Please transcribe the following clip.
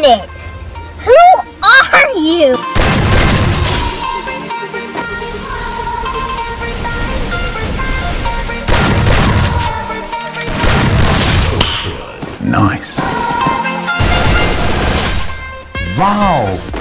Minute! Who are you? Nice. Wow.